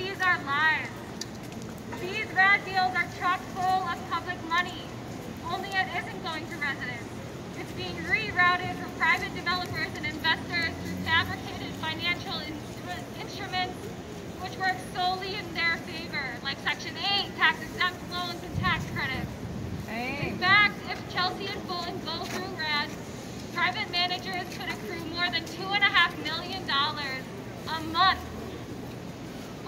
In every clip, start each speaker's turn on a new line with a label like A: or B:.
A: these are lies. These RAD deals are chock full of public money, only it isn't going to residents. It's being rerouted from private developers and investors through fabricated financial instru- instruments which work solely in their favor, like Section 8, tax-exempt loans and tax credits. In fact, if Chelsea and Fulton go through RAD, private managers could accrue more than $2.5 million a month.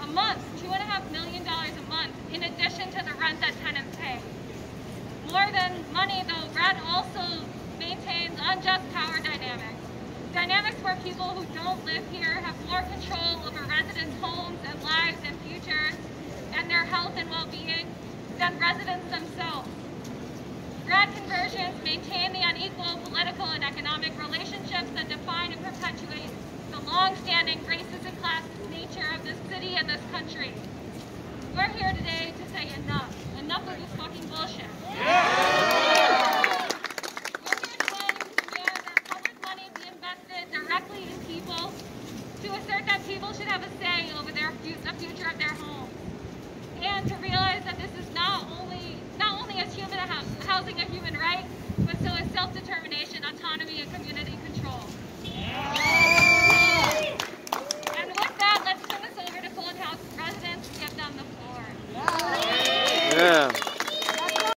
A: A month, $2.5 million a month, in addition to the rent that tenants pay. More than money, though, RAD also maintains unjust power dynamics. Dynamics where people who don't live here have more control over residents' homes and lives and futures and their health and well-being than residents themselves. Of this country. We're here today to say enough. Enough of this fucking bullshit. We're here today to demand that public money be invested directly in people, to assert that people should have a say over their the future of their homes, and to realize that this is not only not only is human housing a human right, but so is self-determination, autonomy, and community. Yeah.